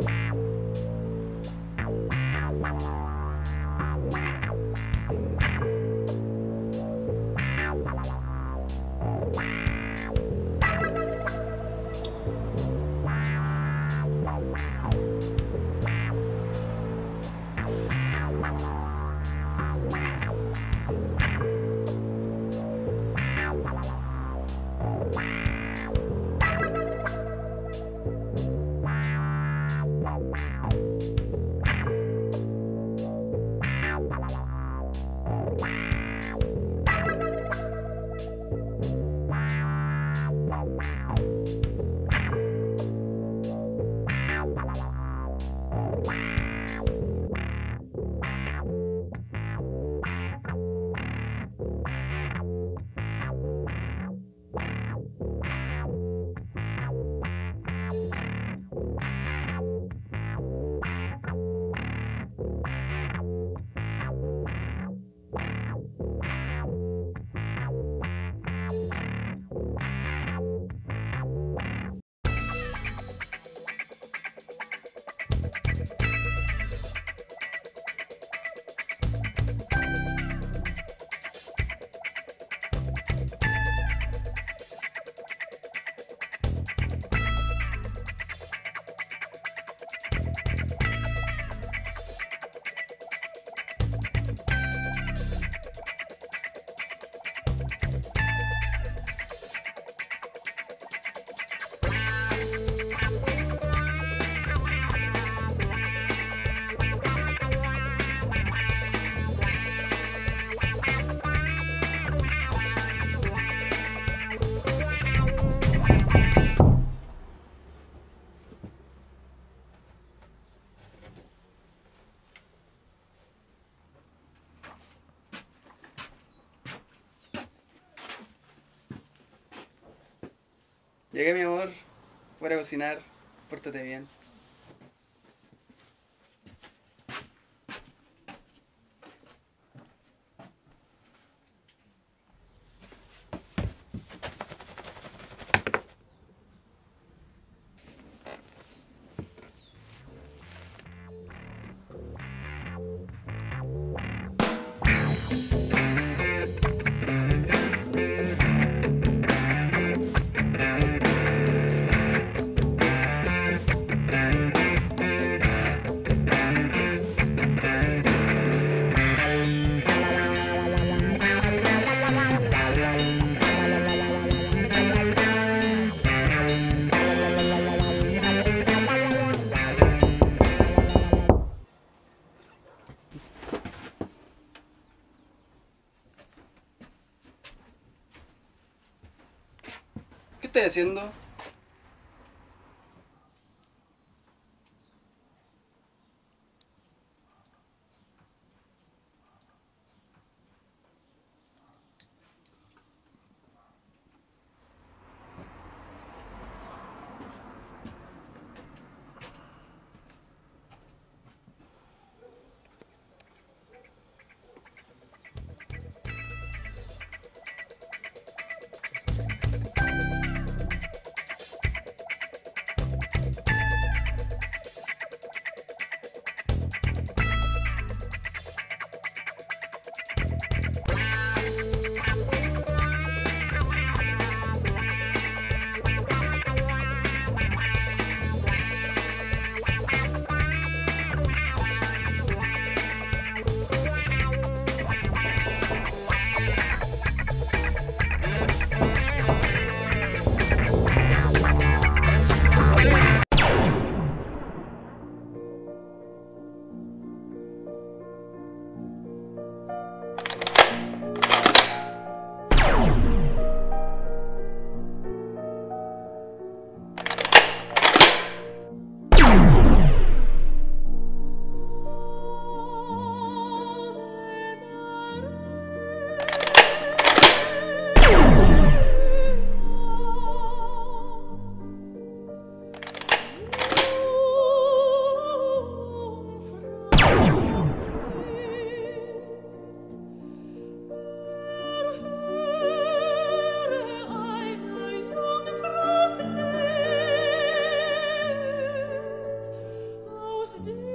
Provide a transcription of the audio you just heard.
Wow. Llegué, mi amor. Voy a cocinar. Pórtate bien. ¿Qué estoy haciendo? Steve.